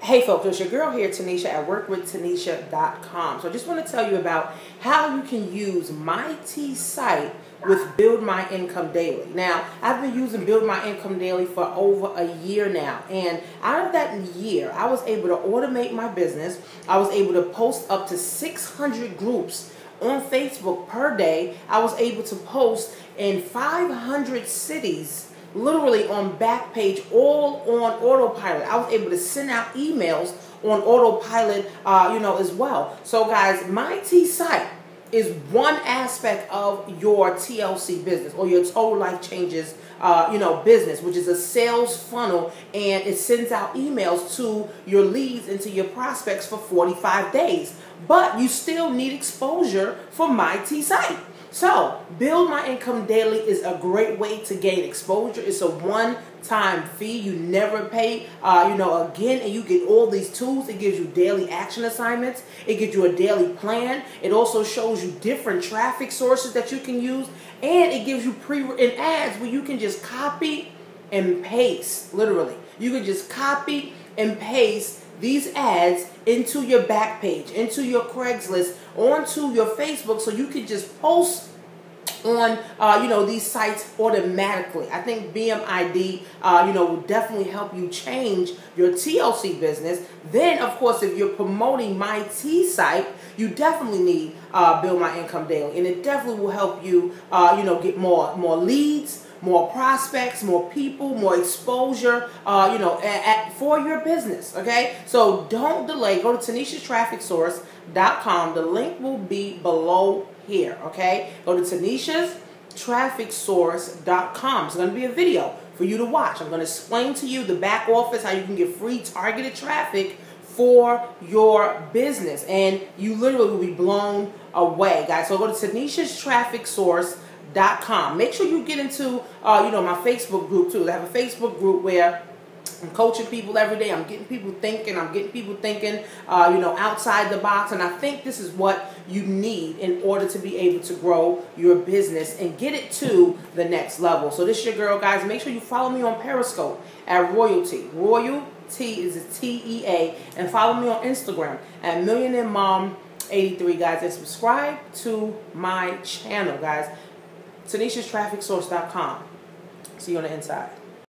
Hey folks, it's your girl here, Tanisha at workwithtanisha.com. So I just want to tell you about how you can use my Tea Site with Build My Income Daily. Now, I've been using Build My Income Daily for over a year now, and out of that year, I was able to automate my business. I was able to post up to 600 groups on Facebook per day. I was able to post in 500 cities literally on Backpage, all on autopilot. I was able to send out emails on autopilot, uh, you know, as well. So, guys, my Tea Site is one aspect of your TLC business or your total life changes, uh, you know, business, which is a sales funnel, and it sends out emails to your leads and to your prospects for 45 days. But you still need exposure for my Tea Site. So, Build My Income Daily is a great way to gain exposure. It's a one-time fee. You never pay, uh, you know, again, and you get all these tools. It gives you daily action assignments. It gives you a daily plan. It also shows you different traffic sources that you can use, and it gives you pre-written ads where you can just copy and paste. Literally, you can just copy and paste these ads into your Backpage, into your Craigslist, onto your Facebook, so you can just post on uh, you know these sites automatically. I think BMID uh, you know will definitely help you change your TLC business. Then of course if you're promoting my Tea Site, you definitely need uh, Build My Income Daily, and it definitely will help you uh, you know get more more leads more prospects, more people, more exposure, uh, you know, at, at, for your business. Okay, so don't delay. Go to TanishaTrafficSource.com. The link will be below here. Okay, go to TanishaTrafficSource.com. It's going to be a video for you to watch. I'm going to explain to you the back office how you can get free targeted traffic for your business, and you literally will be blown away, guys. So go to Tanisha's Traffic Source com. Make sure you get into, uh, you know, my Facebook group too. I have a Facebook group where I'm coaching people every day. I'm getting people thinking. I'm getting people thinking, uh, you know, outside the box. And I think this is what you need in order to be able to grow your business and get it to the next level. So this is your girl, guys. Make sure you follow me on Periscope at Royalty. Royal T is a T E A, and follow me on Instagram at Millionaire Mom 83, guys. And subscribe to my channel, guys. Tanisha'sTrafficSource.com. See you on the inside.